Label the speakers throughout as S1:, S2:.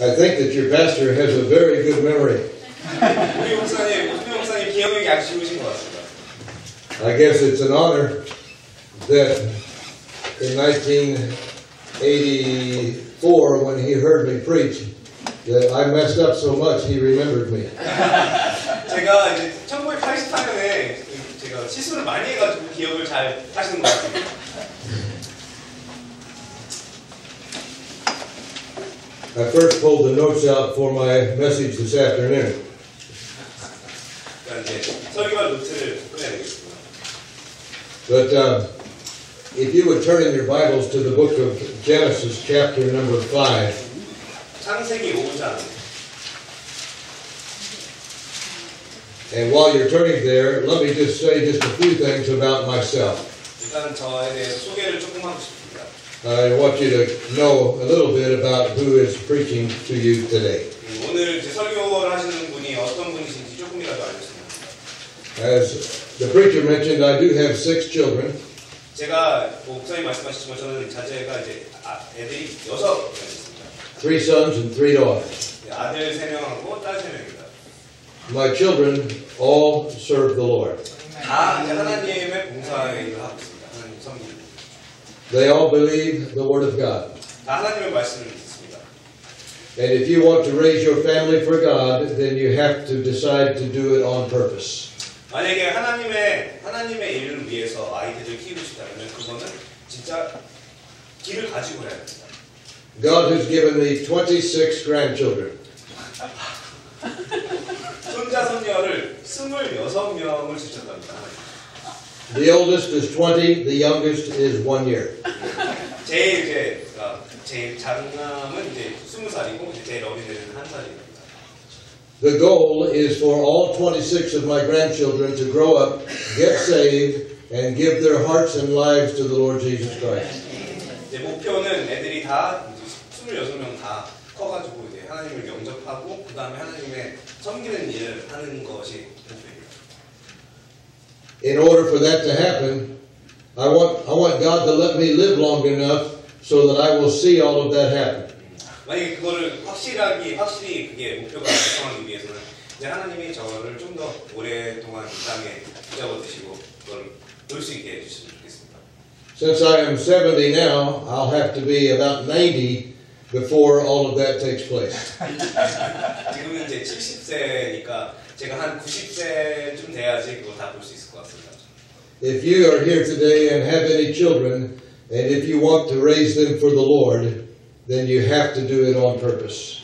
S1: I think that your pastor has a very good memory.
S2: 우리 목사님, 우리 목사님 기억력이 아주 좋으신 것 같습니다.
S1: I guess it's an honor that in 1984, when he heard me preach, that I messed up so much he remembered me.
S2: 제가 이제 1984년에 제가 실수를 많이 해가지고 기억을 잘 하시는 것 같습니
S1: I first pulled the notes out for my message this afternoon.
S2: 그러니까 이제 설교할 노트를 꺼내야 되겠습니다.
S1: But uh, if you would turn in your Bibles to the book of Genesis, chapter number 5.
S2: 창세기 5장.
S1: And while you're turning there, let me just say just a few things about myself.
S2: 일단 저에 대해서 소개를 조금 하고 싶습니다.
S1: I want you to know a little bit about who is preaching to you today.
S2: 음, 오늘 이제 설교를 하시는 분이 어떤 분이신지 조금이라도 알겠습니다.
S1: As the preacher mentioned, I do have six children,
S2: 제가 목사님 말씀하셨지만 저는 자제가 이제 아, 애들이 여섯 명 있습니다.
S1: three sons and three daughters.
S2: 네, 아들 세 명하고 딸 세 명입니다.
S1: My children all serve the Lord.
S2: 다 이제 하나님의 봉사의 일을 하고 있습니다. 하나님 섬기고.
S1: They all believe the Word of God.
S2: 다 하나님의 말씀을 듣습니다.
S1: And if you want to raise your family for God, then you have to decide to do it on purpose.
S2: 만약에 하나님의 하나님의 일을 위해서 아이들을 키우고 싶다면 그거는 진짜 길을 가지고 해야 됩니다.
S1: God has given me 26 grandchildren.
S2: 손자 손녀를 26명을 주셨답니다.
S1: The oldest is 20, the youngest is one year.
S2: 제일 이제 아, 제일 장남은 이제 20살이고 이제 제일 어린 애는 한 살입니다.
S1: The goal is for all 26 of my grandchildren to grow up, get saved, and give their hearts and lives to the Lord Jesus Christ.
S2: 이제 목표는 애들이 다 이제 26명 다 커가지고 이제 하나님을 영접하고 그 다음에 하나님의 섬기는 일을 하는 것이 목표입니다.
S1: In order for that to happen, I want, I want God to let me live long enough so that I will see all of that happen.
S2: 만약에 그거를 확실하게 확실히 그게 목표가 달성하기 위해서는 이제 하나님이 저를 좀 더 오랫동안 이 땅에 붙잡아 두시고 그걸 볼 수 있게 해주시면 좋겠습니다.
S1: Since I am 70 now, I'll have to be about 90 before all of that takes place.
S2: 지금은 이제 70세니까 제가 한 90세쯤 돼야지 그걸 다 볼 수 있을 것 같습니다.
S1: If you are here today and have any children, and if you want to raise them for the Lord, then you have to do it on purpose.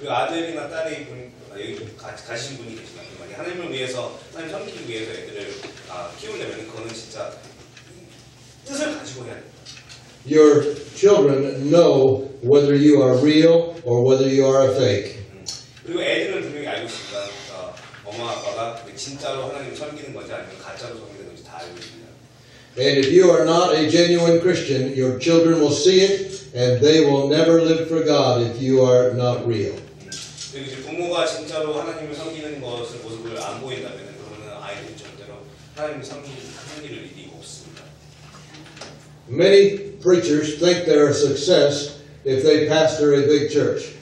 S2: 그 아들이나 딸이 분, 아, 여기 가, 가신 분이 계시나요? 만약 하나님을 위해서 하나님 섬기기 위해서 애들을 아, 키우려면 그거는 진짜 뜻을 가지고 해야 됩니다.
S1: Your children know whether you are real or whether you are a fake.
S2: 그리고 애들은 분명히 알고 있습니다. 어, 엄마 아빠가 진짜로 하나님을 섬기는 건지 아니면 가짜로 섬기는 건지 다 알고 있습니다.
S1: And if you are not a genuine Christian, your children will see it and they will never live for God if you are not real.
S2: 그리고 이제 부모가 진짜로 하나님을 섬기는 것을 모습을 안 보인다면 그러면 아이들이 절대로 하나님을 섬기는 일을 이루고 없습니다.
S1: Many preachers think they're a success if they pastor a big church.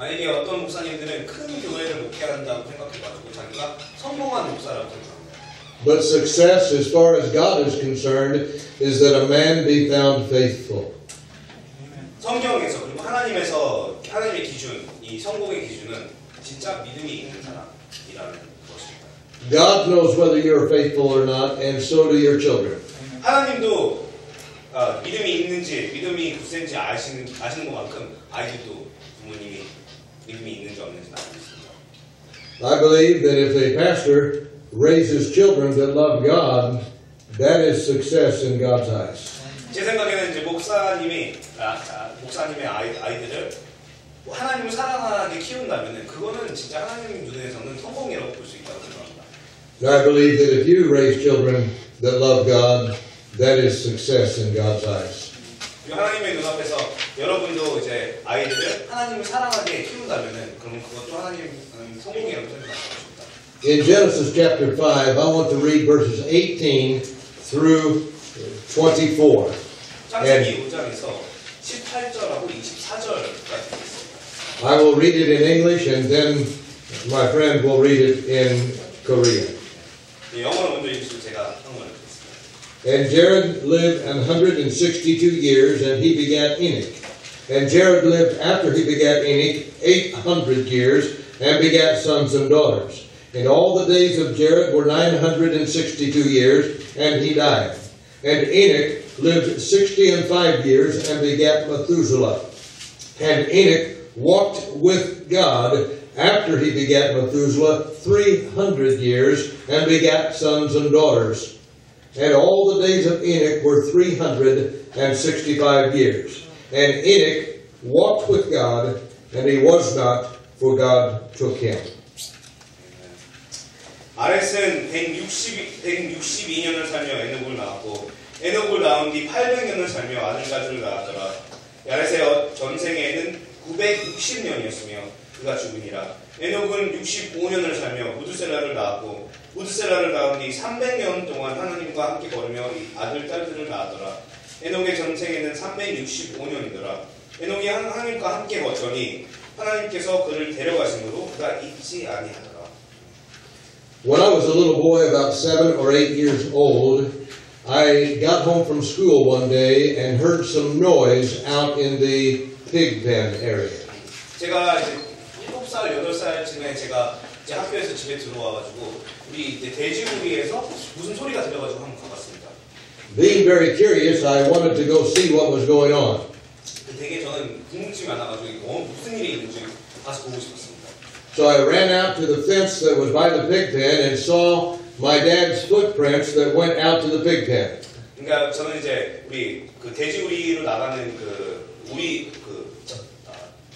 S2: 만약에 어떤 목사님들은 큰 교회를 목회한다고 생각해가지고 자기가 성공한 목사라고 생각합니다.
S1: But success, as far as God is concerned, is that a man be found faithful.
S2: 성경에서 그리고 하나님에서 하나님의 기준, 이 성공의 기준은 진짜 믿음이 있는 사람이라는 것입니다.
S1: God knows whether you're faithful or not, and so do your children.
S2: 하나님도 아, 믿음이 있는지 믿음이 굳센지 아시는 아시는 것만큼 아이들도 부모님이 믿음이 있는지 없는지 알고 있습니다.
S1: I believe that if a pastor raises children that love God, that is success in God's eyes.
S2: 제 생각에는 이제 목사님이 아, 아, 목사님의 아이, 아이들을 뭐 하나님을 사랑하게 키운다면은 그거는 진짜 하나님 눈에서는 성공이라고 볼 수 있다고 생각합니다.
S1: And I believe that if you raise children that love God, that is success in God's eyes.
S2: 하나님의 눈앞에서 여러분도 이제 아이들을 하나님을 사랑하게 키운다면은 그러면 그것도 하나님 음, 성공이라고 생각합니다.
S1: In Genesis chapter 5, I want to read verses 18 through 24.
S2: 창세기 5장에서 18절하고 24절까지 있습니다.
S1: I will read it in English and then my friend will read it in Korean.
S2: 예, 영어로 먼저 읽으시고 제가
S1: And Jared lived an hundred and sixty-two years, and he begat Enoch. And Jared lived after he begat Enoch eight hundred years, and begat sons and daughters. And all the days of Jared were nine hundred and sixty-two years, and he died. And Enoch lived sixty and five years, and begat Methuselah. And Enoch walked with God after he begat Methuselah three hundred years, and begat sons and daughters. And all the days of Enoch were three hundred and sixty-five years. And Enoch walked with God, and he was not, for God took him.
S2: 아레스는 160, 162년을 살며 에녹을 낳았고 에녹을 낳은 뒤 800년을 살며 아들가들을 낳았더라. 아레스의 어- 전생에는 960년이었으며 그가 죽으니라. 에녹은 65년을 살며 무드셀라를 낳았고 무드셀라를 낳은 뒤 300년 동안 하나님과 함께 걸으며 이 아들 딸들을 낳았더라. 에녹의 전생에는 365년이더라. 에녹이 하나님과 함께 걷더니 하나님께서 그를 데려가심으로 그가 잊지 아니하더라.
S1: When I was a little boy, about seven or eight years old, I got home from school one day and heard some noise out in the pig pen area.
S2: 제가 이제 7살, 8살쯤에 제가 이제 학교에서 집에 들어와가지고 우리 이제 돼지고기에서 무슨 소리가 들려가지고 한번 가봤습니다.
S1: Being very curious, I wanted to go see what was going on.
S2: 그 되게 저는 궁금증이 많아가지고 어, 무슨 일이 있는지 가서 보고 싶었습니다.
S1: So I ran out to the fence that was by the pig pen and saw my dad's footprints that went out to the pig pen.
S2: 그러니까 저는 이제 우리 그 돼지우리로 나가는 그 우리 그 저, 아, 바-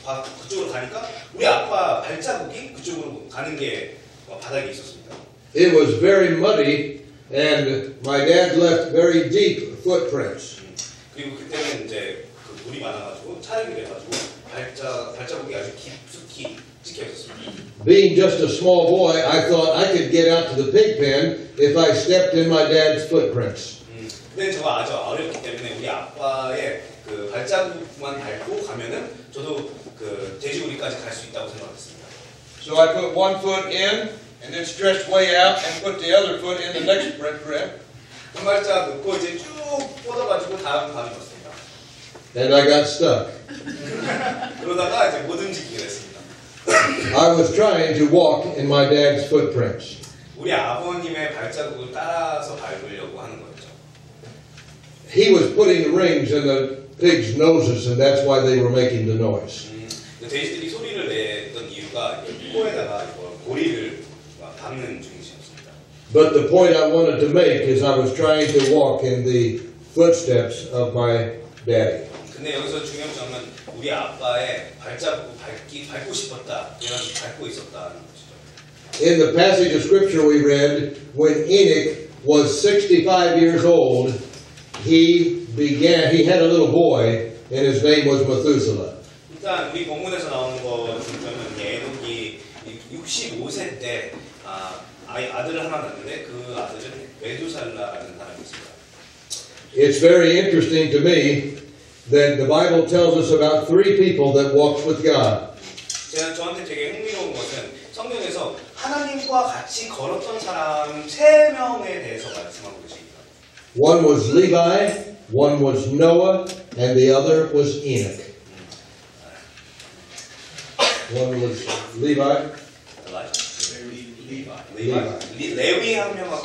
S2: 그쪽으로 가니까 우리 아빠 발자국이 그쪽으로 가는 게 어, 바닥에 있었습니다.
S1: It was very muddy, and my dad left very deep footprints.
S2: 그리고 그때는 이제 그 물이 많아가지고 촬영이 돼가지고 발자 발자국이 아주 깊숙이 찍혀 있었습니다.
S1: Being just a small boy, I thought I could get out to the pig pen if I stepped in my dad's footprints.
S2: 음, 근데 제가 아주 어렸기 때문에 우리 아빠의 그 발자국만 밟고 가면은 저도 그 돼지우리까지 갈 수 있다고 생각했습니다.
S1: So I put one foot in, and then stretched way out, and put the other foot in the next footprint,
S2: 한 발짝 넣고 이제 쭉 뻗어가지고 다음 발을 넣었습니다.
S1: and I got stuck.
S2: 그러다가 이제 못 움직이게 됐습니다.
S1: I was trying to walk in my dad's footprints.
S2: 우리 아버님의 발자국을 따라서 밟으려고 하는 거였죠.
S1: He was putting rings in the pigs' noses, and that's why they were making the noise.
S2: 음, 그 돼지들이 소리를 냈던 이유가 이게 코에다가 이거 고리를 막 박는 중이셨습니다.
S1: But the point I wanted to make is I was trying to walk in the footsteps of my daddy.
S2: 근데 여기서 중요한 점은 우리 아빠의 발자국을 밟기, 밟고 싶었다. 그래가지고 밟고 있었다는 것이죠.
S1: In the passage of scripture we read, when Enoch was 65 years old, he began, he had a little boy, and his name was Methuselah.
S2: 일단 우리 본문에서 나오는 거 중점은 에녹이 65세 때 아, 아이, 아들을 하나 낳는데 그 아들은 메두살라라는 사람이었습니다.
S1: It's very interesting to me that the Bible tells us about three people that walked with God.
S2: 제가 저한테 되게 흥미로운 것은 성경에서 하나님과 같이 걸었던 사람 세 명에 대해서 말씀하고 계십니다.
S1: One was Levi, one was Noah, and the other was Enoch. One was Levi,
S2: 레위 리- 레위 한 명하고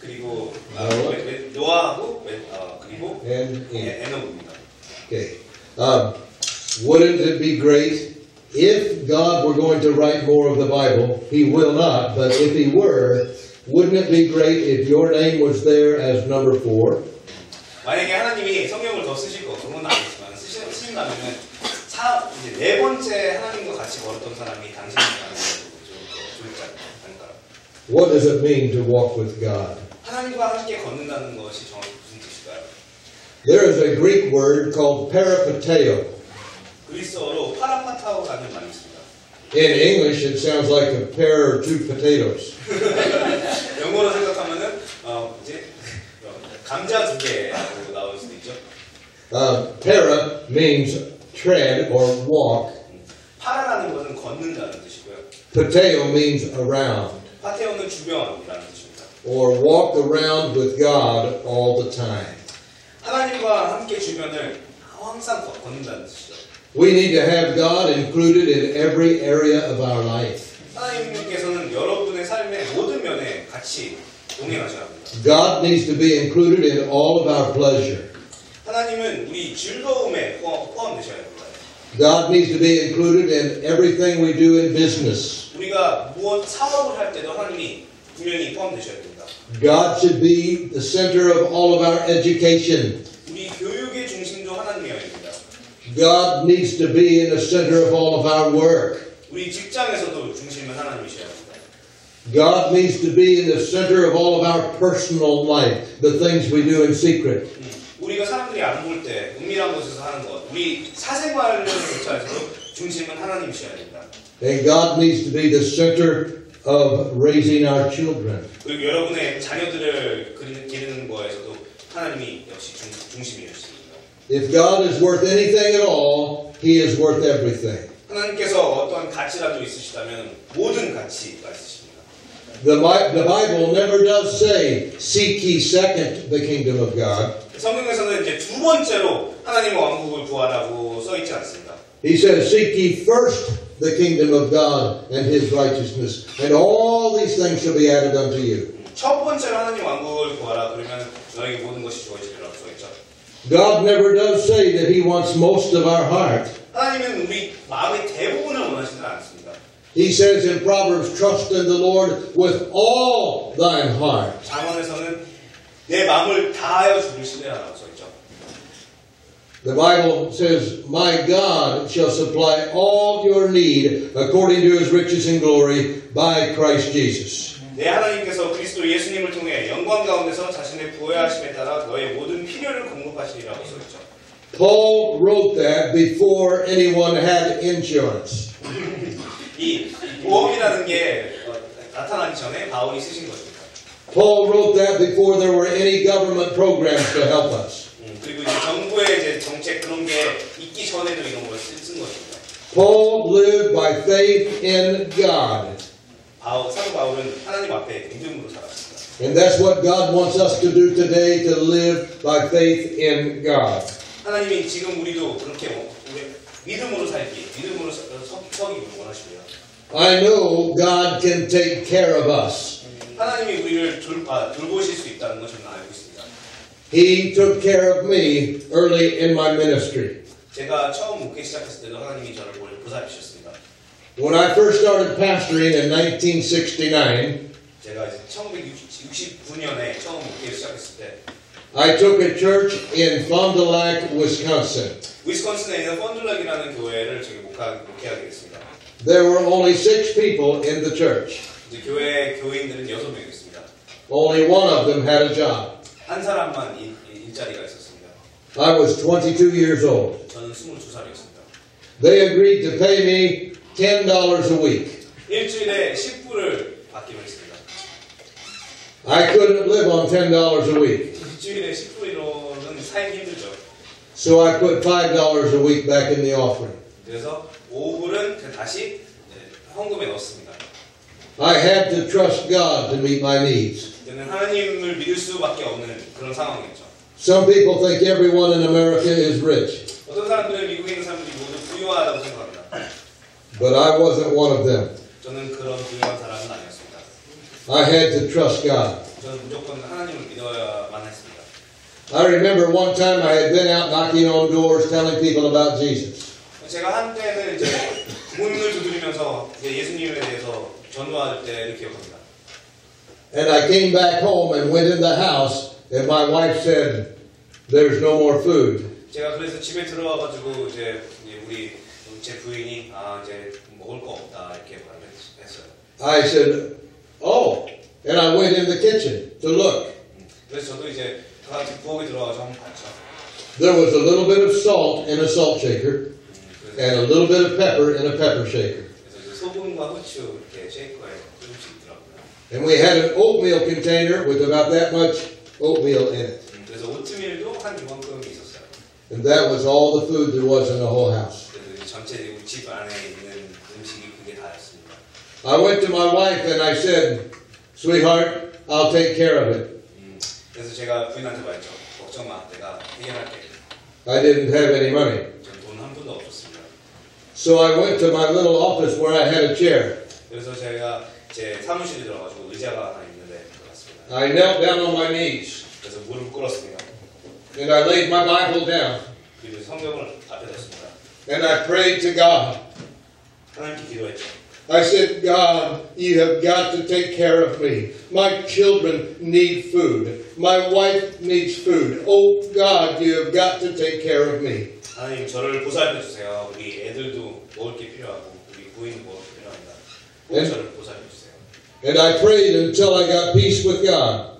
S2: 그리고 아,
S1: 노아.
S2: 웨- 웨- 노아하고 웨- 어, 그리고
S1: and Enoch.
S2: 에- 에녹입니다.
S1: Okay. Um, wouldn't it be great if God were going to write more of the Bible? He will not, but if He were, wouldn't it be great if your name was there as number four?
S2: 만약에 하나님이 성경을 더 쓰실 거 그건 아니지만 쓰시, 쓰신다면은 사, 이제 네 번째 하나님과 같이 걸었던 사람이 당신이라는 게 좋을지 않을까?
S1: What does it mean to walk with God?
S2: 하나님과 함께 걷는다는 것이 정확히 무슨 뜻일까요?
S1: There is a Greek word called peripateo.
S2: 그리스어로 파라파타오라는 말이 있습니다.
S1: In English, it sounds like a pear or two potatoes.
S2: 영어로 생각하면은 어, 감자 두 개라고 나올 수도 있죠.
S1: Uh, para means tread or walk,
S2: 파라라는 것은 걷는다는 뜻이고요.
S1: Pateo means around,
S2: 파테오는 주변이라는 뜻입니다.
S1: or walk around with God all the time.
S2: 하나님과 함께 주변을 항상 걷- 걷는다는 뜻이죠.
S1: We need to have God included in every area of our life.
S2: 하나님께서는 여러분의 삶의 모든 면에 같이 동행하셔야 합니다.
S1: God needs to be included in all of our pleasure.
S2: 하나님은 우리 즐거움에 포함, 포함되셔야 합니다.
S1: God needs to be included in everything we do in business.
S2: 우리가 무엇 사업을 할 때도 하나님이 분명히 포함되셔야 됩니다.
S1: God should be the center of all of our education.
S2: 우리 교육의 중심도 하나님이어야 됩니다.
S1: God needs to be in the center of all of our work.
S2: 우리 직장에서도 중심은 하나님이셔야 합니다.
S1: God needs to be in the center of all of our personal life, the things we do in secret.
S2: 음, 우리가 사람들이 안 볼 때 은밀한 곳에서 하는 것, 우리 사생활조차에서도 중심은 하나님이셔야 됩니다.
S1: And God needs to be the center of raising our children.
S2: 그리고 여러분의 자녀들을 기르는, 기르는 거에서도 하나님이 역시 중, 중심이십니다.
S1: If God is worth anything at all, He is worth everything.
S2: 하나님께서 어떠한 가치라도 있으시다면 모든 가치가 있으십니다.
S1: The, Bi- the Bible never does say, seek ye second the kingdom of God.
S2: 성경에서는 이제 두 번째로 하나님의 왕국을 구하라고 써 있지 않습니다.
S1: He says, seek ye first the kingdom of God and His righteousness, and all these things shall be added unto you.
S2: 첫 번째로 하나님 왕국을 구하라 그러면 너에게 모든 것이 주어지리라고 써 있죠.
S1: God never does say that He wants most of our heart.
S2: 하나님은 우리 마음의 대부분을 원하시는 않습니다.
S1: He says in Proverbs, trust in the Lord with all thine heart.
S2: 장원에서는 내 마음을 다하여 주를 신뢰하라고 써 있죠.
S1: The Bible says, My God shall supply all your need according to his riches and glory by Christ Jesus.
S2: 내 하나님께서 그리스도 예수님을 통해 영광 가운데서 자신의 부여하심에 따라 너의 모든 필요를 공급하시리라고 써 있죠.
S1: Paul wrote that before anyone had insurance.
S2: 이 보험이라는 게 어, 나타나기 전에 바울이 쓰신 것입니다.
S1: Paul wrote that before there were any government programs to help us.
S2: 음, 그리고 이제 정부의 이제 정책 그런 게 있기 전에도 이런 걸 쓴 것입니다.
S1: Paul lived by faith in God.
S2: 바울, 사도 바울은 하나님 앞에 믿음으로 살았습니다.
S1: And that's what God wants us to do today to live by faith in God.
S2: 하나님이 지금 우리도 그렇게 믿음으로 살기, 믿음으로 서, 서, 서기를 원하십니다.
S1: I know God can take care of us.
S2: 하나님이 우리를 돌, 아, 돌보실 수 있다는 걸 저는 알고 있습니다.
S1: He took care of me early in my ministry.
S2: 제가 처음 목회 시작했을 때도 하나님이 저를 볼- 보살피셨습니다.
S1: When I first started pastoring in 1969,
S2: 제가 이제 1969년에 처음 목회를 시작했을 때
S1: I took a church in Fond du Lac, Wisconsin.
S2: 위스콘신에 있는 펀들락이라는 교회를 저기 목하, 목회하게 됐습니다.
S1: There were only six people in the church.
S2: 이제 교회 교인들은 여섯 명이었습니다.
S1: Only one of them had a job.
S2: 한 사람만 일, 일- 일자리가 있었습니다.
S1: I was 22 years old.
S2: 저는 22살이었습니다.
S1: They agreed to pay me $10 a week.
S2: 일주일에 10불을 받기로 했습니다.
S1: I couldn't live on $10 a week.
S2: 일주일에 10불로는 살기 힘들죠.
S1: So I put $5 a week back in the offering.
S2: 그래서 5불은 다시 네, 헌금에 넣었습니다.
S1: I had to trust God to meet my needs.
S2: 저는 하나님을 믿을 수밖에 없는 그런 상황이었죠.
S1: Some people think everyone in America is rich,
S2: 어떤 사람들은 미국에 있는 사람들이 모두 부유하다고 생각합니다.
S1: but I wasn't one of them.
S2: 저는 그런 부유한 사람은 아니었습니다.
S1: I had to trust God.
S2: 저는 무조건 하나님을 믿어야만 했습니다.
S1: I remember one time I had been out knocking on doors telling people about Jesus.
S2: 제가 한때는 이제 문을 두드리면서 이제 예수님에 대해서 전도할 때를 기억합니다.
S1: And I came back home and went in the house, and my wife said, There's no more food.
S2: 제가 그래서 집에 들어와가지고 이제 이제 우리 제 부인이 아 이제 먹을 거 없다 이렇게 말했어요.
S1: I said, Oh. And I went in the kitchen to look.
S2: 그래서 저도 이제 다 같이 부엌에 들어가서 한번 봤죠.
S1: There was a little bit of salt in a salt shaker, And a little bit of pepper in a pepper shaker. And we had an oatmeal container with about that much oatmeal in it. And that was all the food there was in the whole house. I went to my wife and I said, sweetheart, I'll take care of it. I didn't have any money. So I went to my little office where I had a chair.
S2: 그래서 제가 제 사무실에 들어가지고 의자가 하나 있는데 들어갔습니다.
S1: I knelt down on my knees
S2: 그래서 무릎 꿇었습니다.
S1: and I laid my Bible down
S2: 그리고 성경을 앞에 뒀습니다.
S1: and I prayed to God.
S2: 하나님께 기도했죠.
S1: I said, God, you have got to take care of me. My children need food. My wife needs food. Oh God, you have got to take care of me.
S2: 하나님 저를 보살펴 주세요. 우리 애들도 먹을 게 필요하고 우리 부인도 먹을 게 필요합니다. 꼭
S1: 네.
S2: 저를 보살펴 주세요.
S1: And I prayed until I got peace with God.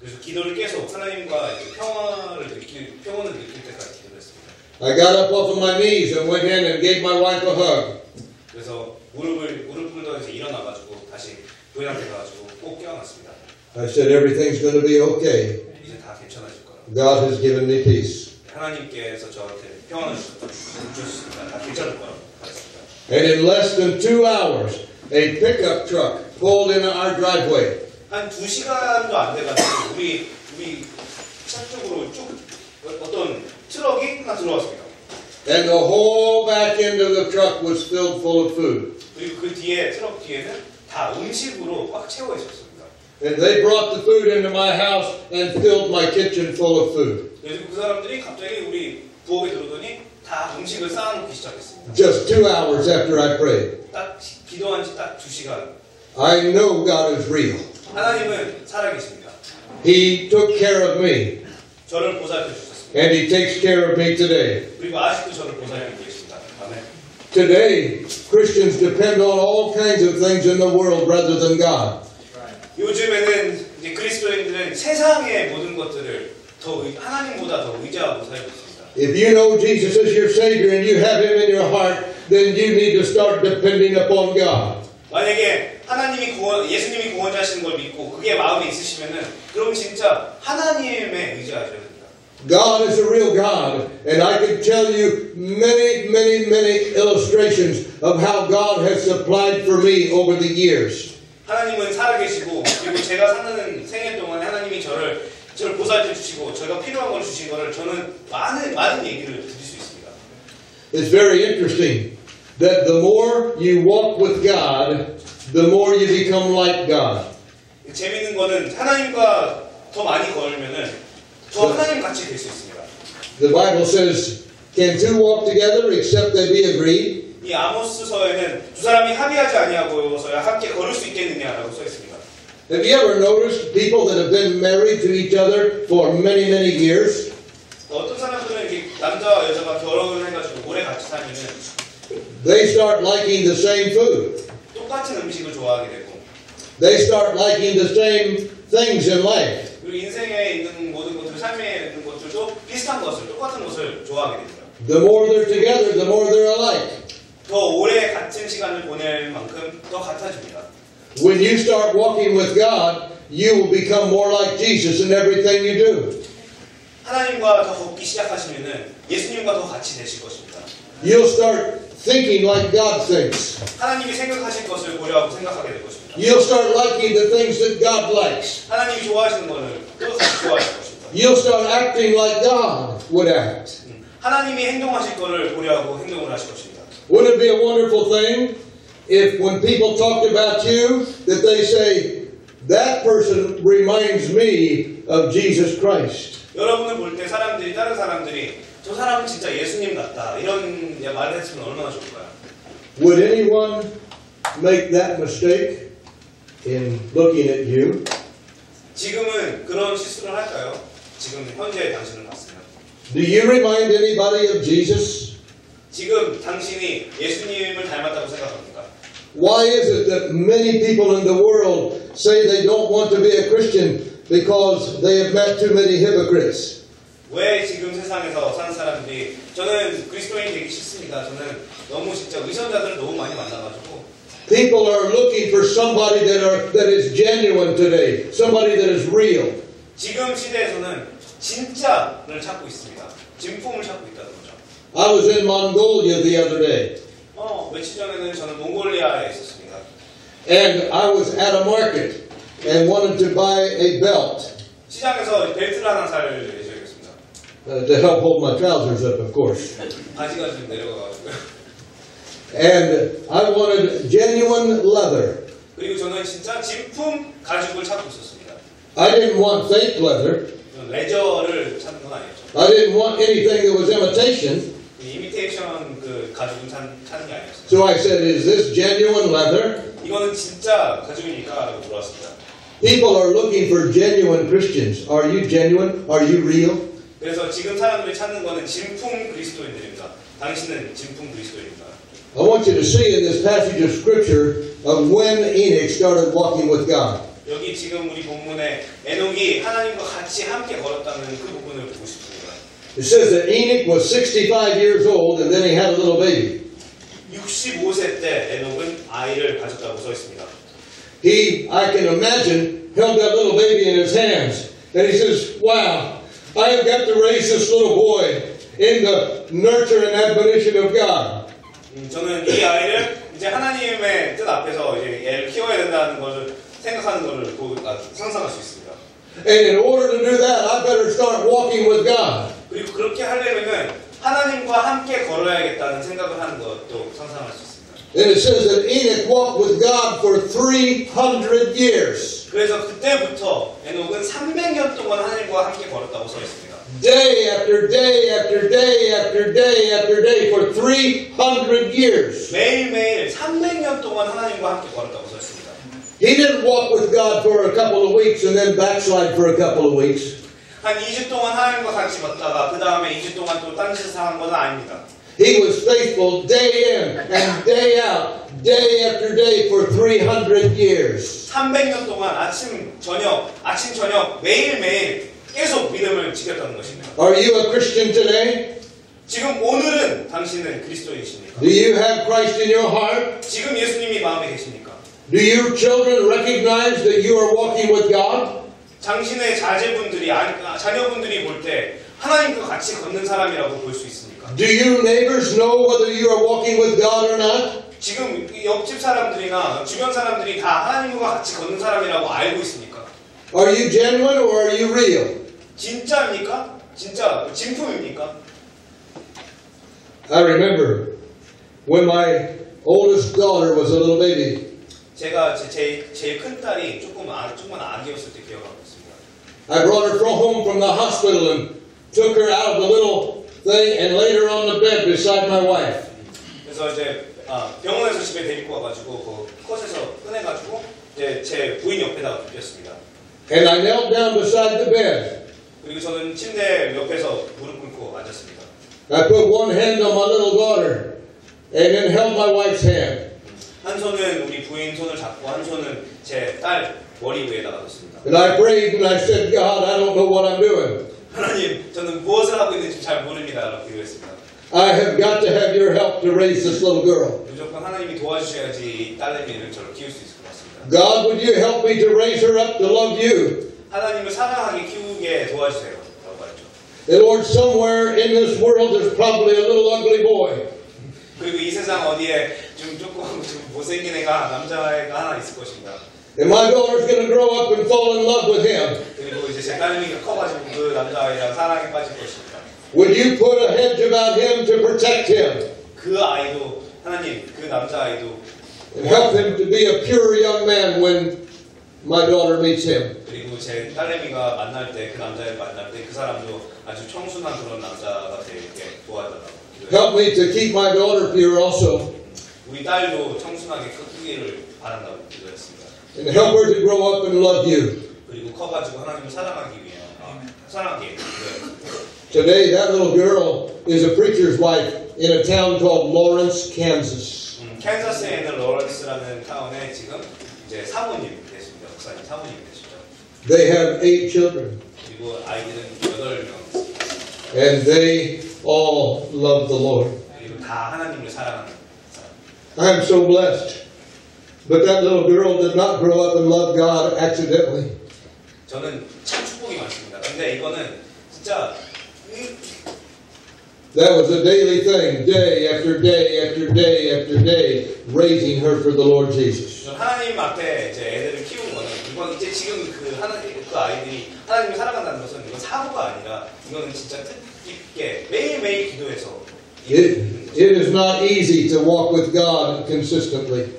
S2: 그래서 기도를 계속 하나님과 평화를 느낄 평온을 느낄 때까지 기도했습니다.
S1: I got up off of my knees and went in and gave my wife a hug.
S2: 그래서 무릎을 무릎 꿇는다고 일어나 가지고 다시 부인한테 가가지고 꼭 껴안았습니다.
S1: I said, everything's going to be okay.
S2: 이제 다 괜찮아질 거라고.
S1: God has given me peace.
S2: 하나님께서 저한테 평안을 주셨습니다. 다 괜찮을 거라고 말했습니다.
S1: And in less than two hours, a pickup truck pulled into our driveway.
S2: 한두 시간도 안 돼가지고 우리 우리 차 쪽으로 쭉 어- 어떤 트럭이 하나 들어왔습니다.
S1: And the whole back end of the truck was filled full of food.
S2: 그리고 그 뒤에 트럭 뒤에는 다 음식으로 꽉 채워 있었습니다.
S1: And they brought the food into my house and filled my kitchen full of food.
S2: 그래서 그 사람들이 갑자기 우리 부엌에 들어오더니 다 음식을 쌓아놓기 시작했습니다.
S1: Just two hours after I prayed.
S2: 딱 시- 기도한 지 딱 두 시간.
S1: I know God is real.
S2: 하나님은 살아계십니다.
S1: He took care of me,
S2: 저를 보살펴 주셨습니다.
S1: and He takes care of me today.
S2: 그리고 아직도 저를 보살피고 계십니다. 아멘.
S1: Today, Christians depend on all kinds of things in the world rather than God.
S2: 요즘에는 이제 그리스도인들은 세상의 모든 것들을 더 의- 하나님보다 더 의지하고 살고 있습니다.
S1: If you know Jesus as your Savior and you have Him in your heart, then you need to start depending upon God.
S2: 만약에 하나님이 구원, 예수님이 구원자시는 걸 믿고 그게 마음에 있으시면은 그럼 진짜 하나님에 의지하셔야 됩니다.
S1: God is a real God, and I can tell you many, many, many illustrations of how God has supplied for me over the years.
S2: 하나님은 살아계시고 그리고 제가 사는 생애 동안 하나님이 저를 저를 보살펴 주시고 제가 필요한 걸 주신 거를 저는 많은 많은 얘기를 드릴 수 있습니다.
S1: It's very interesting that the more you walk with God, the more you become like God.
S2: 재밌는 거는 하나님과 더 많이 걸면은 더 하나님 같이 될 수 있습니다.
S1: The Bible says, Can two walk together except they be agreed?
S2: 이 아모스서에는 두 사람이 합의하지 아니하고서야 함께 걸을 수 있겠느냐라고 써 있습니다.
S1: Have you ever noticed people that have been married to each other for many, many years?
S2: 어떤 사람들은 이렇게 남자와 여자가 결혼을 해가지고 오래 같이 살면은
S1: They start liking the same food.
S2: 똑같은 음식을 좋아하게 되고
S1: They start liking the same things in life.
S2: 그리고 인생에 있는 모든 것들, 삶에 있는 것들도 비슷한 것을 똑같은 것을 좋아하게 됩니다.
S1: The more they're together, the more they're alike.
S2: 더 오래 같은 시간을 보낼 만큼 더 같아집니다.
S1: When you start walking with God, you will become more like Jesus in everything you do.
S2: 하나님과 더 걷기 시작하시면은 예수님과 더 같이 되실 것입니다.
S1: You'll start thinking like God thinks.
S2: 하나님이 생각하실 것을 고려하고 생각하게 될 것입니다.
S1: You'll start liking the things that God likes.
S2: 하나님이 좋아하시는 것을 또 좋아하실 것입니다.
S1: You'll start acting like God would act.
S2: 음, 하나님이 행동하실 것을 고려하고 행동을 하실 것입니다.
S1: Wouldn't it be a wonderful thing if when people talked about you, that they say, that person reminds me of Jesus Christ.
S2: 여러분을 볼 때 사람들이 다른 사람들이 저 사람은 진짜 예수님 같다 이런 말을 했으면 얼마나 좋을까요?
S1: Would anyone make that mistake in looking at you?
S2: 지금은 그런 실수를 할까요? 지금 현재 당신을 봤으면
S1: Do you remind anybody of Jesus?
S2: 지금 당신이 예수님을 닮았다고 생각합니까?
S1: Why is it that many people in the world say they don't want to be a Christian because they have met too many hypocrites?
S2: 왜 지금 세상에서 사는 사람들이 저는 그리스도인이 되기 싫습니다. 저는 너무 진짜 의선자들을 너무 많이 만나가지고
S1: People are looking for somebody that are that is genuine today, somebody that is real.
S2: 지금 시대에서는 진짜를 찾고 있습니다. 진품을 찾고 거죠.
S1: I was in Mongolia the other day,
S2: 어, 며칠 전에는 저는 몽골리아에 있었습니다.
S1: And I was at a market and wanted to buy a belt
S2: 시장에서 벨트를 하나 사려야겠습니다.
S1: uh, to help hold my trousers up, of course.
S2: 바지가 좀 내려가가지고.
S1: And I wanted genuine leather.
S2: 그리고 저는 진짜 진품 가죽을 찾고 있었습니다.
S1: I didn't want fake leather.
S2: 저는 레저를 찾는 건 아니었죠.
S1: I didn't want anything that was imitation.
S2: 그 이미테이션 그 가죽은 찾, 찾는 게 아니었어요.
S1: So I said, Is this genuine leather?
S2: 이거는 진짜 가죽입니까? 라고 물어봤습니다.
S1: People are looking for genuine Christians. Are you genuine? Are you real?
S2: 그래서 지금 사람들이 찾는 거는 진품 그리스도인들입니다. 당신은 진품 그리스도입니다.
S1: I want you to see in this passage of Scripture of when Enoch started walking with God.
S2: 여기 지금 우리 본문에 에녹이 하나님과 같이 함께 걸었다는 그 싶습니다.
S1: It says that Enoch was 65 years old and then he had a little baby.
S2: 65세 때 에녹은 아이를 가졌다고 써 있습니다.
S1: He, I can imagine, held that little baby in his hands. And he says, Wow, I have got to raise this little boy in the nurture and admonition of God.
S2: 음, 저는 이 아이를 이제 하나님의 뜻 앞에서 이제 애를 키워야 된다는 것을 생각하는 것을 보- 아, 상상할 수 있습니다.
S1: And in order to do that, I better start walking with God.
S2: 그리고 그렇게 하려면은 하나님과 함께 걸어야겠다는 생각을 하는 것도 상상할 수 있습니다.
S1: And it says that Enoch walked with God for 300 years.
S2: 그래서 그때부터 에녹은 300년 동안 하나님과 함께 걸었다고 써 있습니다.
S1: Day after day after day after day after day for 300 years.
S2: 매일매일 300년 동안 하나님과 함께 걸었다고 써 있습니다.
S1: He didn't walk with God for a couple of weeks and then backslide for a couple of weeks.
S2: 한 2주 동안 하나님과 같이 걷다가 그 다음에 2주 동안 또 딴 짓을 한 건 아닙니다.
S1: He was faithful day in and day out, day after day for 300 years.
S2: 300년 동안 아침, 저녁, 아침, 저녁 매일 매일 계속 믿음을 지켰다는 것입니다.
S1: Are you a Christian today?
S2: 지금 오늘은 당신은 그리스도이십니까?
S1: Do you have Christ in your heart?
S2: 지금 예수님이 마음에 계십니까?
S1: Do your children recognize that you are walking with God?
S2: 당신의 자제분들이, 아, 자녀분들이 볼 때 하나님과 같이 걷는 사람이라고 볼 수 있습니까?
S1: Do your neighbors know whether you are walking with God or not?
S2: 지금 이 옆집 사람들이나 주변 사람들이 다 하나님과 같이 걷는 사람이라고 알고 있습니까?
S1: Are you genuine or are you real?
S2: 진짜입니까? 진짜 진품입니까?
S1: I remember when my oldest daughter was a little baby.
S2: 제가 제, 제일, 큰 딸이 조금 아, 조금 아기였을 때 기억하고 있습니다.
S1: I brought her from home from the hospital and took her out of the little thing and laid her on the bed beside my wife.
S2: 그래서 이제 아, 병원에서 집에 데리고 와가지고 그 컷에서 꺼내가지고 이제 제 부인 옆에다가 눕혔습니다.
S1: And I knelt down beside the bed.
S2: 그리고 저는 침대 옆에서 무릎 꿇고 앉았습니다.
S1: I put one hand on my little daughter and then held my wife's hand.
S2: 한 손은 우리 부인 손을 잡고 한 손은 제 딸 머리 위에다가 뒀습니다.
S1: And I prayed and I said, God, I don't know what I'm doing.
S2: 하나님, 저는 무엇을 하고 있는지 잘 모릅니다라고 기도했습니다.
S1: I have got to have your help to raise this little girl.
S2: 무조건 하나님이 도와주셔야지 이 딸내미를 저를 키울 수 있을 것 같습니다.
S1: God, would you help me to raise her up to love you?
S2: 하나님을 사랑하게 키우게 도와주세요. 라고 말했죠.
S1: And Lord, somewhere in this world there's probably a little ugly boy.
S2: 그리고 이 세상 어디에 좀 조금 좀 못생긴 애가 남자애가 하나 있을 것입니다.
S1: And my daughter's going to grow up and fall in love with him.
S2: 그리고 이제 제 딸내미가 커가지고 그 남자아이랑 사랑에 빠질 것입니다.
S1: Would you put a hedge about him to protect him
S2: 그 아이도 하나님 그 남자아이도
S1: and help him to be a pure young man when my daughter meets him?
S2: 그리고 제 딸내미가 만날 때 그 남자를 만날 때 그 사람도 아주 청순한 그런 남자가 되게 도와달라고 기도해요.
S1: Help me to keep my daughter pure also
S2: 우리 딸도 청순하게 크기를 바란다고 기도했습니다.
S1: and help her to grow up and love you.
S2: 그리고 커가지고 하나님을 사랑하기 위해 아, 사랑하게 기도해요.
S1: Today, that little girl is a preacher's wife in a town called Lawrence, Kansas.
S2: 음, 캔자스에 있는 로런스라는 타운에 지금 이제 사모님 되십니다. 목사님 사모님 되시죠.
S1: They have eight children
S2: 그리고 아이들은 여덟 명 있습니다.
S1: and they all love the Lord.
S2: 그리고 다 하나님을 사랑하는 사람.
S1: I'm so blessed. But that little girl did not grow up and love God accidentally.
S2: 저는 참 축복이 많습니다. 근데 이거는 진짜 이-
S1: That was a daily thing, day after day after day after day, raising her for the Lord Jesus.
S2: 전 하나님 앞에 이제 애들을 키우는 거는 이건 이제 지금 그 하나님 그 아이들이 하나님을 살아간다는 것은 이건 사고가 아니라 이거는 진짜 뜻깊게 매일매일 기도해서
S1: It, it is not easy to walk with God consistently.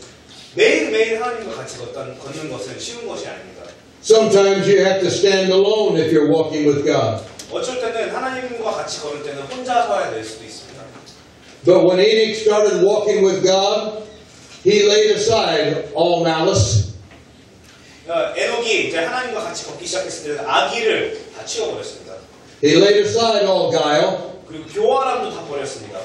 S2: 매일매일 하나님과 같이 걷던, 걷는 것은 쉬운 것이 아닙니다.
S1: Sometimes you have to stand alone if you're walking with God.
S2: 어쩔 때는 하나님과 같이 걸을 때는 혼자 서야 될 수도 있습니다.
S1: But when Enoch started walking with God, he laid aside all malice.
S2: 그러니까 에녹이 이제 하나님과 같이 걷기 시작했을 때는 악의를 다 치워버렸습니다.
S1: He laid aside all guile.
S2: 그리고 교활함도 다 버렸습니다.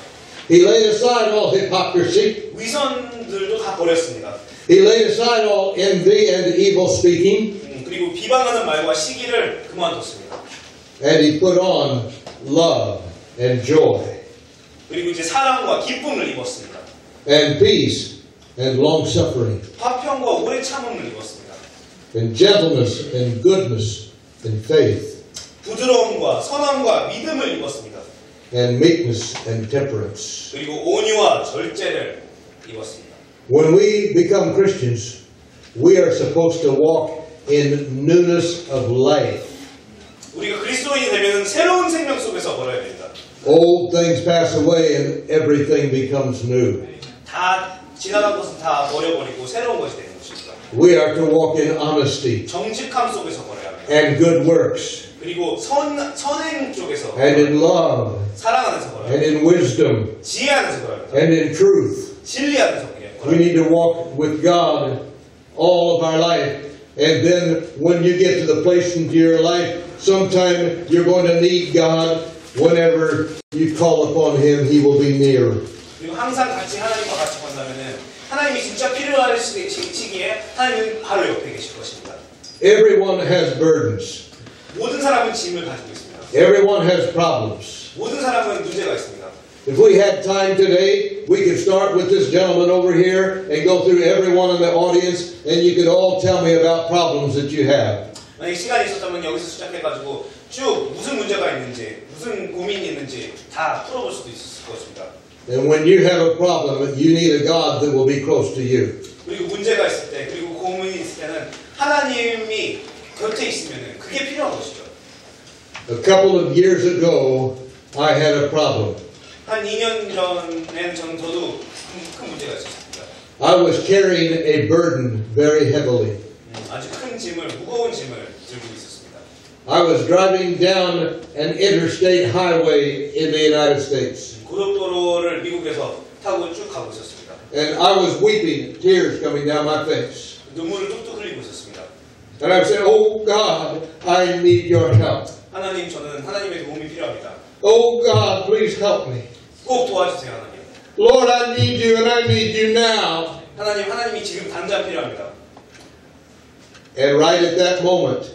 S1: He laid aside all hypocrisy.
S2: 위선 들도 다 버렸습니다.
S1: He laid aside all envy and evil speaking.
S2: 음, 그리고 비방하는 말과 시기를 그만뒀습니다.
S1: And he put on love and joy
S2: 그리고 이제 사랑과 기쁨을 입었습니다.
S1: and peace and long suffering
S2: 화평과 오래 참음을 입었습니다.
S1: and gentleness and goodness and faith
S2: 부드러움과 선함과 믿음을 입었습니다.
S1: and meekness and temperance.
S2: 그리고 온유와 절제를 입었습니다.
S1: When we become Christians, we are supposed to walk in newness of life.
S2: 우리가 그리스도인이 되면 새로운 생명 속에서 걸어야 됩니다.
S1: Old things pass away and everything becomes new.
S2: 다 지나간 것은 다 버려버리고 새로운 것이 되는 것입니다.
S1: We are to walk in honesty
S2: 정직함 속에서 걸어야 합니다.
S1: and good works
S2: 그리고 선, 선행 쪽에서
S1: and in love
S2: 사랑 안에서 걸어야
S1: and
S2: 합니다.
S1: in wisdom
S2: 지혜 안에서 걸어야 합니다.
S1: and in truth.
S2: 진리 안에서 걸어야
S1: We
S2: 합니다.
S1: need to walk with God all of our life. And then when you get to the place into your life, sometime you're going to need God. Whenever you call upon Him, He will be near.
S2: 그리고 항상 같이 하나님과 같이 건다면은 하나님이 진짜 필요할 시- 시- 시기에 하나님은 바로 옆에 계실 것입니다.
S1: Everyone has burdens.
S2: 모든 사람은 짐을 가지고 있습니다.
S1: Everyone has problems.
S2: 모든 사람은 문제가 있습니다.
S1: If we had time today, we could start with this gentleman over here and go through everyone in the audience, and you could all tell me about problems that you have.
S2: 만약 시간이 있었다면 여기서 시작해가지고 쭉 무슨 문제가 있는지 무슨 고민이 있는지 다 풀어볼 수도 있을 것입니다.
S1: And when you have a problem, you need a God that will be close to you.
S2: 그리고 문제가 있을 때 그리고 고민이 있을 때는 하나님이 곁에 있으면 그게 필요한 것이죠.
S1: A couple of years ago, I had a problem.
S2: 한 2년 전에는 저는 저도 큰, 큰 문제가 있었습니다.
S1: I was carrying a burden very heavily.
S2: 음, 아주 큰 짐을 무거운 짐을 들고 있었습니다.
S1: I was driving down an interstate highway in the United States,
S2: 고속도로를 미국에서 타고 쭉 가고 있었습니다.
S1: and I was weeping, tears coming down my face.
S2: 눈물을 뚝뚝 흘리고 있었습니다.
S1: And I said, Oh God, I need your help.
S2: 하나님 저는 하나님의 도움이 필요합니다.
S1: Oh God, please help me.
S2: 꼭 도와주세요 하나님.
S1: Lord, I need you and I need you now.
S2: 하나님 하나님이 지금 당장 필요합니다.
S1: And right at that moment,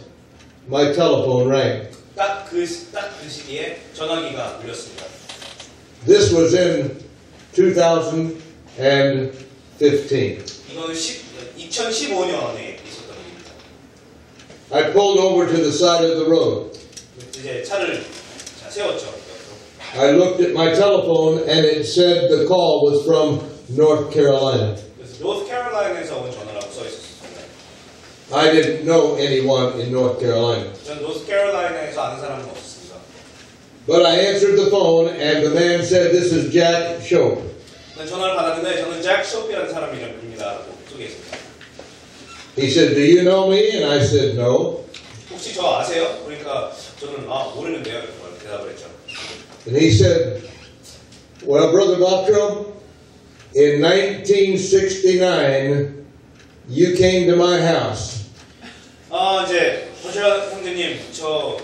S1: my telephone rang.
S2: 딱그딱 그 시기에 전화기가 울렸습니다.
S1: This was in 2015.
S2: 이거는 10, 2015년에 있었던 일입니다.
S1: I pulled over to the side of the road.
S2: 이제 차를 자, 세웠죠.
S1: I looked at my telephone and it said the call was from North Carolina.
S2: 그래서 노스캐롤라인에서 온 전화라고 써 있었습니다.
S1: I didn't know anyone in North Carolina.
S2: 전 노스캐롤라인에서 아는 사람은 없었습니다.
S1: But I answered the phone and the man said, This is Jack Shope.
S2: 저는 전화를 받았는데 저는 잭 쇼피라는 사람입니다라고 속에 있습니다.
S1: He said, Do you know me? And I said, No.
S2: 혹시 저 아세요? 그러니까 저는 아 모르는데요 이렇게 말- 대답을 했죠.
S1: And he said, Well, Brother Bottrell, in 1969, you came to my house.
S2: 아 이제 버셔 형제님 저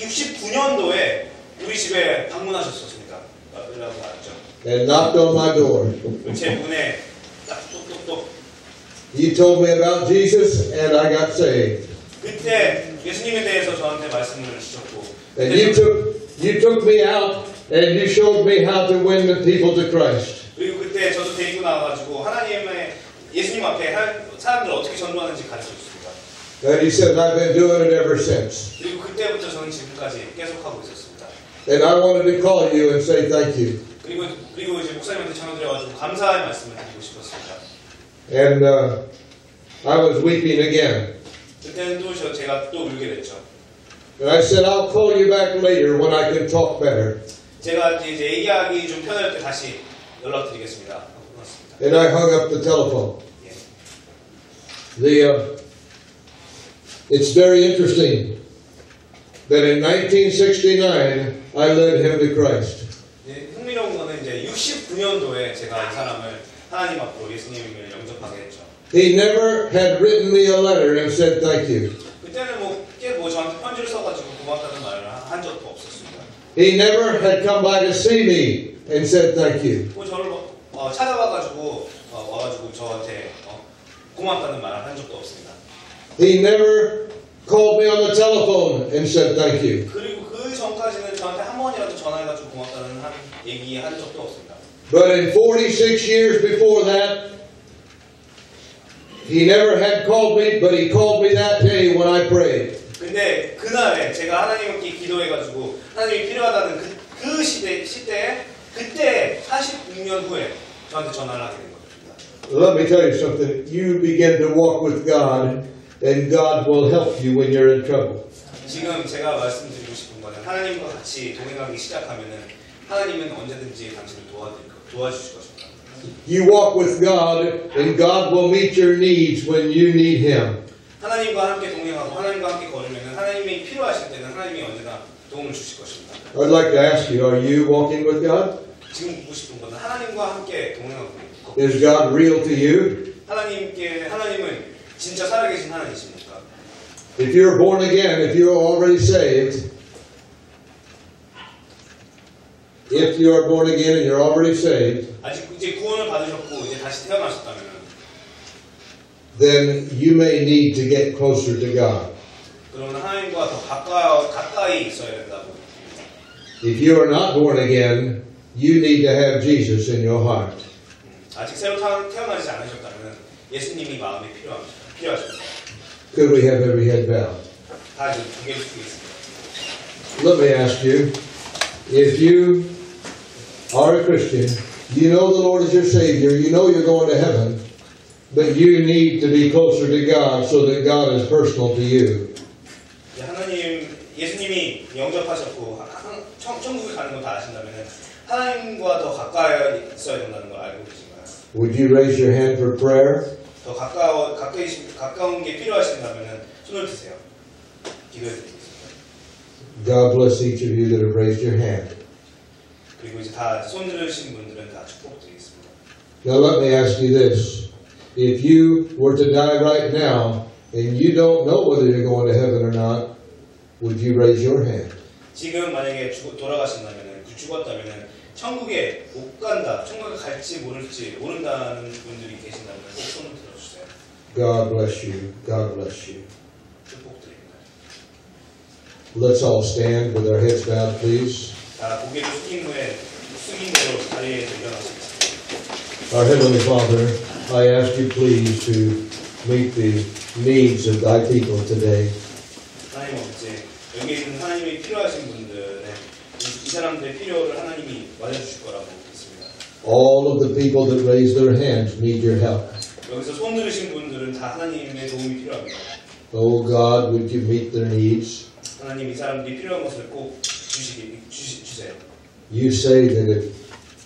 S2: 69년도에 우리 집에 방문하셨었습니다. 라고 알았죠.
S1: and knocked on my door.
S2: 제 문에 딱 똑똑똑
S1: You told me about Jesus, and I got saved.
S2: 그때 예수님에 대해서 저한테 말씀을 주셨고
S1: And you
S2: 저-
S1: took you took me out, and you showed me how to win the people to Christ.
S2: 그리고 그때 저도 데리고 나와가지고 하나님의 예수님 앞에 할- 사람들 어떻게 전도하는지 가르쳐 줬습니다.
S1: And he said, I've been doing it ever since.
S2: 그리고 그때부터 저는 지금까지 계속 하고 있었습니다.
S1: And I wanted to call you and say thank you.
S2: 그리고 그리고 이제 목사님한테 전화드려가지고 감사의 말씀을 드리고 싶었습니다.
S1: And uh, I was weeping again.
S2: 그때는 또 저- 제가 또 울게 됐죠.
S1: And I said, I'll call you back later when I can talk better.
S2: 제가 이제 얘기하기 좀 편할 때 다시 연락드리겠습니다. 고맙습니다.
S1: And I hung up the telephone.
S2: 예.
S1: The, uh, it's very interesting that in 1969 I led him to Christ.
S2: 예, 흥미로운 거는 이제 69년도에 제가 이 사람을 하나님 앞으로 예수님을 영접하게 했죠.
S1: He never had written me a letter and said thank you.
S2: 그때는 뭐,
S1: He never had come by to see me and said thank you. He never called me on the telephone and said thank you. But in 46 years before that, he never had called me, but he called me that day when I prayed.
S2: 근데 그날에 제가 하나님께 기도해가지고 하나님이 필요하다는 그, 그 시대, 시대에 그때 46년 후에 저한테 전화를 하게 된 겁니다.
S1: Let me tell you something. You begin to walk with God, and God will help you when you're in trouble.
S2: 지금 제가 말씀드리고 싶은 거는 하나님과 같이 동행하기 시작하면은 하나님은 언제든지 당신을 도와드릴 거, 도와주실 것입니다.
S1: You walk with God, and God will meet your needs when you need Him.
S2: 하나님과 함께 동행하고 하나님과 함께 걸으면은 하나님이 필요하실 때는 하나님이 언제나 도움을 주실 것입니다.
S1: I'd like to ask you, are you walking with God?
S2: 지금 묻고 싶은 거는 하나님과 함께 동행하고
S1: Is God real to you?
S2: 하나님께 하나님은 진짜 살아계신 하나님이십니까?
S1: If you're born again, if you're already saved, if you are born again and you're already saved,
S2: 아직 이제 구원을 받으셨고 이제 다시 태어나셨다면은
S1: then you may need to get closer to God. If you are not born again, you need to have Jesus in your heart. Could we have every head bowed? Let me ask you if you are a Christian, you know the Lord is your Savior, you know you're going to heaven. but you need to be closer to God so that God is personal to you.
S2: 이제 하나님, 예수님이 영접하셨고 하- 하- 천, 천국에 가는 거 다 아신다면 하나님과 더 가까이 있어야 된다는 걸 알고 계신가요?
S1: Would you raise your hand for prayer?
S2: 더 가까워, 가까이, 가까운 게 필요하신다면 손을 드세요. 기도해 드리겠습니다.
S1: God bless each of you that have raised your hand.
S2: 그리고 이제 다 손 들으신 분들은 다 축복드리겠습니다.
S1: Now let me ask you this. If you were to die right now and you don't know whether you're going to heaven or not, would you raise your hand?
S2: 지금 만약에 죽, 돌아가신다면, 죽었다면 천국에 못 간다, 천국에 갈지 모를지 모른다는 분들이 계신다면 꼭 손을 들어주세요.
S1: God bless you. God bless you.
S2: 축복드립니다.
S1: Let's all stand with our heads bowed, please.
S2: 다 고개를 숙인 후에 숙인 대로 자리에서 일어나시겠습니다.
S1: Our Heavenly Father, I ask you please to meet the needs of thy people today.
S2: 하나님 아버지, 여기 있는 하나님이 필요하신 분들의 이, 이 사람들의 필요를 하나님이 맞아주실 거라고 믿습니다.
S1: All of the people that raise their hands need your help.
S2: 여기서 손 들으신 분들은 다 하나님의 도움이 필요합니다.
S1: Oh God, would you meet their needs?
S2: 하나님 이 사람들이 필요한 것을 꼭 주시기 주시, 주세요.
S1: You say that if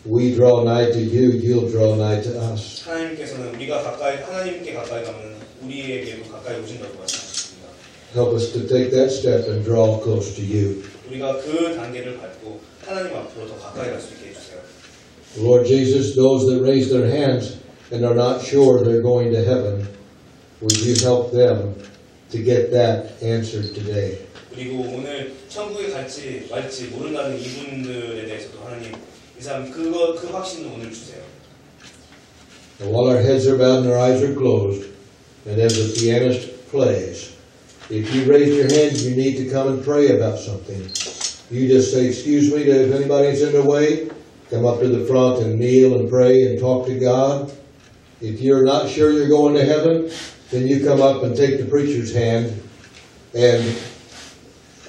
S1: we draw nigh to you, you'll draw nigh to us.
S2: 하나님께서는 우리가 가까이 하나님께 가까이 가면 우리에게도 가까이 오신다고 말씀하셨습니다.
S1: Help us to take that step and draw close to you.
S2: 우리가 그 단계를 밟고 하나님 앞으로 더 가까이 갈 수 있게 해주세요.
S1: Lord Jesus, those that raise their hands and are not sure they're going to heaven, would you help them to get that answered today?
S2: 그리고 오늘 천국에 갈지 말지 모른다는 이분들에 대해서도 하나님 이 사람 그거 그 확신도 오늘 주세요.
S1: And while our heads are bowed and our eyes are closed, and as the pianist plays, if you raise your hand, you need to come and pray about something. You just say, excuse me, if anybody's in the way, come up to the front and kneel and pray and talk to God. If you're not sure you're going to heaven, then you come up and take the preacher's hand and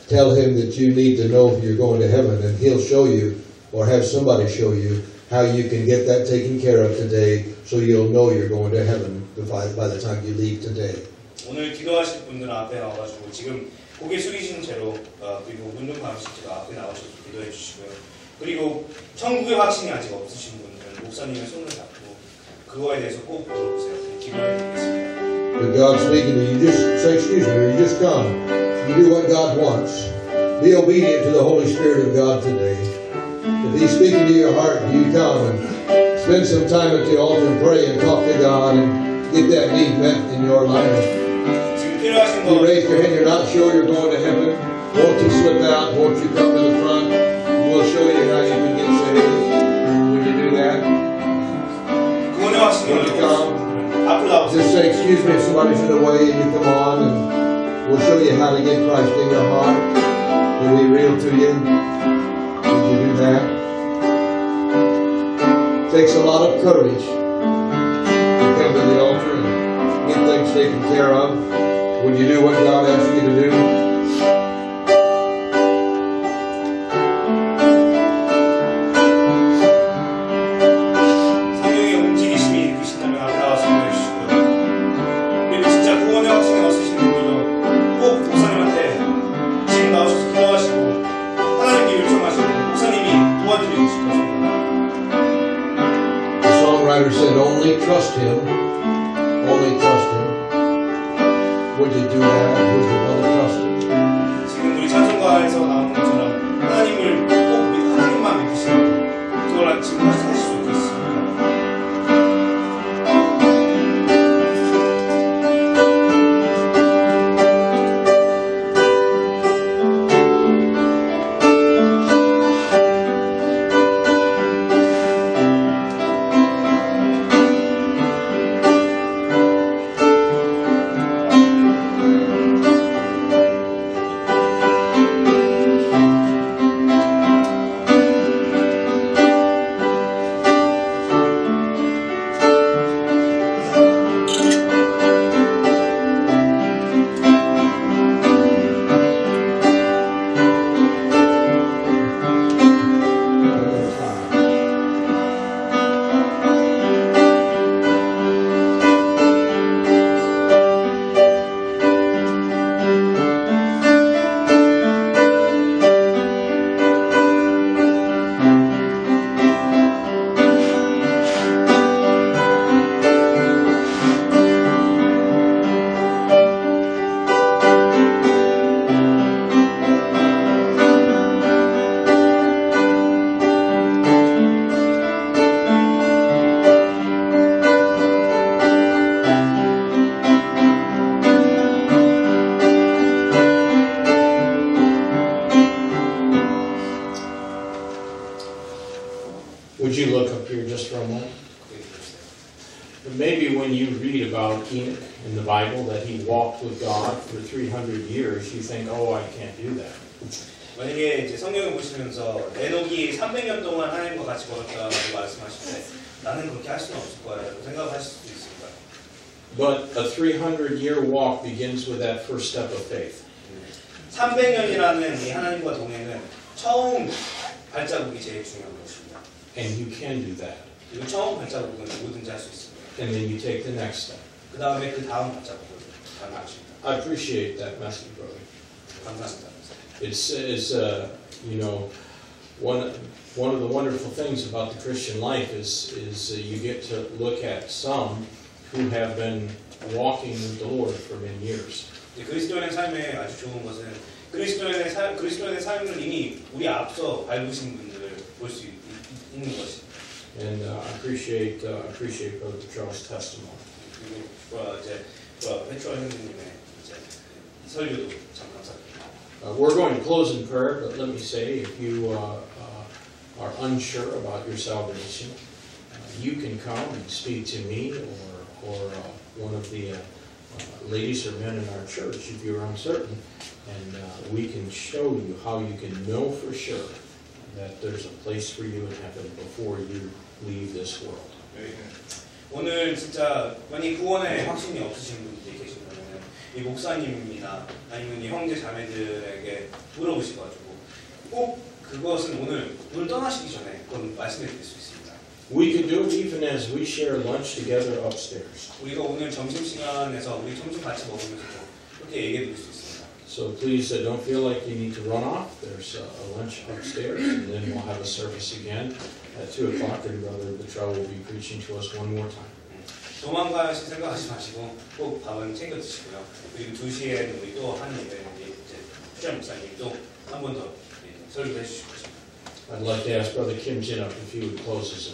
S1: tell him that you need to know if you're going to heaven, and he'll show you, or have somebody show you, how you can get that taken care of today, so you'll know you're going to heaven by, by the time you leave today.
S2: 오늘 기도하실 분들은 앞에 나와가지고 지금 고개 숙이신 채로 어, 그리고 눈 좀 감으신 채로 앞에 나오셔서 기도해 주시고요. 그리고 천국의 확신이 아직 없으신 분들은 목사님의 손을 잡고 그거에 대해서 꼭 물어보세요. 기도해 드리겠습니다.
S1: If God's speaking to you, just say, excuse me, or you just come. You do what God wants. Be obedient to the Holy Spirit of God today. If he's speaking to your heart, you come and spend some time at the altar and pray and talk to God and get that need met in your life. You raise your hand, you're not sure you're going to heaven. Won't you slip out? Won't you come to the front? We'll show you how you can get saved. Would you do that? Would you come? Just say, excuse me if somebody's in the way and you come on and we'll show you how to get Christ in your heart. Will be real to you? That? Takes a lot of courage to come to the altar and get things taken care of. Would you do what God asks you to do?
S2: 발자국은 누구든지 할 수 있습니다.
S3: And then you take the next step.
S2: 그 다음에 그 다음 발자국을 가는 것입니다.
S3: I appreciate that message, brother.
S2: 감사합니다.
S3: It says, uh, you know, one, one of the wonderful things about the Christian life is, is uh, you get to look at some who have been walking with the Lord for many years.
S2: 이제 그리스도인의 삶에 아주 좋은 것은 그리스도인의 삶, 그리스도인의 삶을 이미 우리 앞서 밟으신 분들을 볼 수 있는 것입니다.
S3: and uh, appreciate uh, appreciate Brother Bottrell's testimony. Uh, we're going to close in prayer, but let me say, if you uh, uh are unsure about your salvation, uh, you can come and speak to me or or one of the ladies or men in our church if you're uncertain, and we can show you how you can know for sure that there's a place for you in heaven before you leave this world.
S2: 오늘 진짜 만약 구원에 확신이 없으신 분들이 계시다면 이 목사님이나 아니면 이 형제 자매들에게 물어보셔가지고 꼭 그것은 오늘 오늘 떠나시기 전에 그건 말씀해 드릴 수 있습니다.
S3: We can do it even as we share lunch together upstairs.
S2: 우리가 오늘 점심 시간에서 우리 점심 같이 먹으면서도 그렇게 얘기해 드릴 수 있습니다.
S3: So please uh, don't feel like you need to run off. There's uh, a lunch upstairs, and then we'll have a service again at 2 o'clock then Brother Bottrell will be preaching to us one more time.
S2: 생각하지 마시고 꼭 밥은 챙겨 드시고요. 그리고 2시에 우리 또 하는데 이제 목사님도 설교해 주시고
S3: I'd like to ask Brother Kim Jin up if he would close us